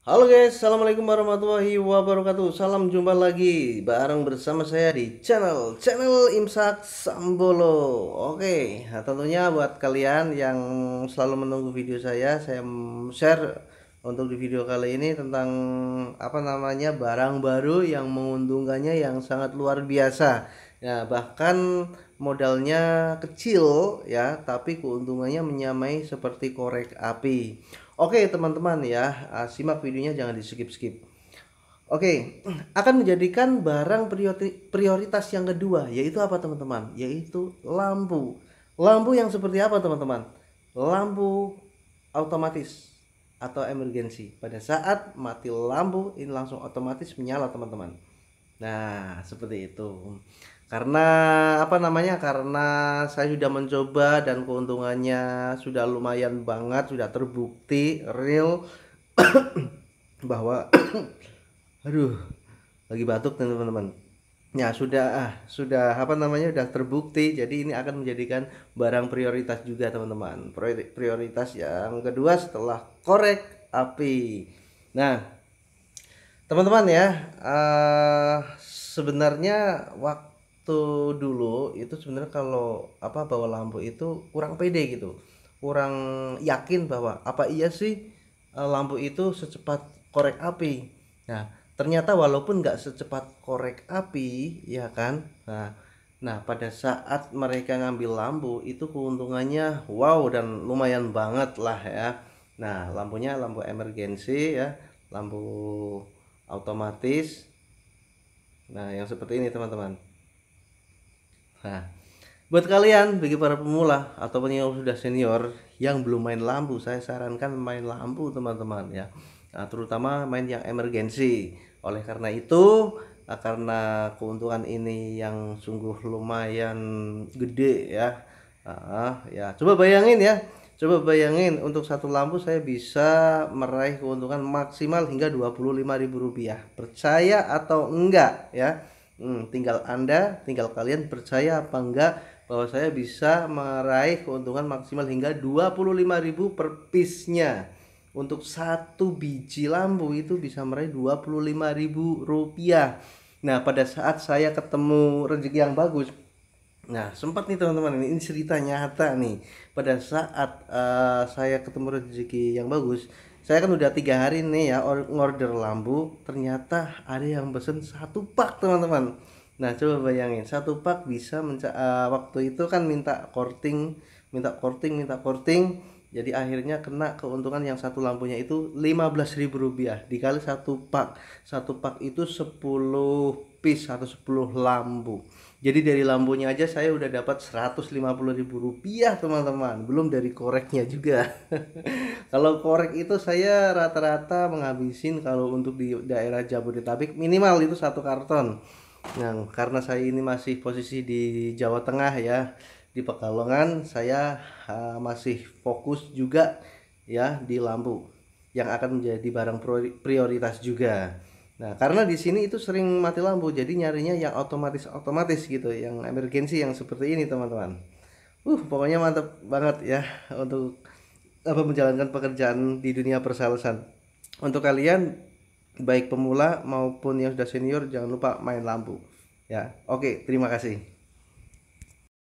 Halo guys, Assalamualaikum warahmatullahi wabarakatuh. Salam jumpa lagi bareng bersama saya di channel Channel Imsak Sambolo. Oke, nah tentunya buat kalian yang selalu menunggu video saya Saya share untuk di video kali ini tentang apa namanya barang baru yang menguntungkannya yang sangat luar biasa Ya bahkan modalnya kecil ya tapi keuntungannya menyamai seperti korek api Oke teman-teman ya, uh, simak videonya jangan di skip-skip. Oke, akan menjadikan barang prioritas yang kedua yaitu apa teman-teman? Yaitu lampu. Lampu yang seperti apa teman-teman? Lampu otomatis atau emergensi. Pada saat mati lampu ini langsung otomatis menyala teman-teman. Nah, seperti itu karena apa namanya karena saya sudah mencoba dan keuntungannya sudah lumayan banget sudah terbukti real bahwa aduh lagi batuk teman-teman. Ya sudah ah sudah apa namanya sudah terbukti. Jadi ini akan menjadikan barang prioritas juga teman-teman. Prioritas yang kedua setelah korek api. Nah teman-teman ya uh, sebenarnya waktu waktu dulu itu sebenarnya kalau apa bawa lampu itu kurang pede gitu. Kurang yakin bahwa apa iya sih eh, lampu itu secepat korek api? Nah ternyata walaupun nggak secepat korek api ya kan? Nah nah pada saat mereka ngambil lampu itu keuntungannya wow dan lumayan banget lah ya. Nah lampunya lampu emergensi ya lampu otomatis. Nah yang seperti ini teman-teman Nah, buat kalian bagi para pemula ataupun yang sudah senior yang belum main lampu, saya sarankan main lampu teman-teman ya. Nah, terutama main yang emergensi. Oleh karena itu, nah, karena keuntungan ini yang sungguh lumayan gede ya. Nah, ya coba bayangin ya. Coba bayangin untuk satu lampu saya bisa meraih keuntungan maksimal hingga Rp25.000. Percaya atau enggak ya? Hmm, tinggal Anda, tinggal kalian percaya apa enggak bahwa saya bisa meraih keuntungan maksimal hingga 25.000 per piece-nya. Untuk satu biji lampu itu bisa meraih 25.000 rupiah. Nah, pada saat saya ketemu rezeki yang bagus, Nah, sempat nih teman-teman ini, cerita nyata nih. Pada saat uh, saya ketemu rezeki yang bagus, saya kan udah tiga hari nih ya ngorder lampu ternyata ada yang pesen satu pak teman-teman. Nah coba bayangin satu pak bisa menca uh, waktu itu kan minta korting minta korting minta korting jadi akhirnya kena keuntungan yang satu lampunya itu Rp15.000 dikali satu pak. Satu pak itu 10 piece atau 10 lampu. Jadi dari lampunya aja saya udah dapat ribu rupiah teman-teman. Belum dari koreknya juga. Kalau korek itu saya rata-rata menghabisin kalau untuk di daerah Jabodetabek minimal itu satu karton. Nah karena saya ini masih posisi di Jawa Tengah ya di Pekalongan saya uh, masih fokus juga ya di lampu yang akan menjadi barang prioritas juga Nah, karena di sini itu sering mati lampu, jadi nyarinya yang otomatis otomatis gitu, yang emergensi yang seperti ini, teman-teman. Uh, pokoknya mantap banget ya untuk apa menjalankan pekerjaan di dunia persalesan. Untuk kalian baik pemula maupun yang sudah senior jangan lupa main lampu. Ya. Oke, terima kasih.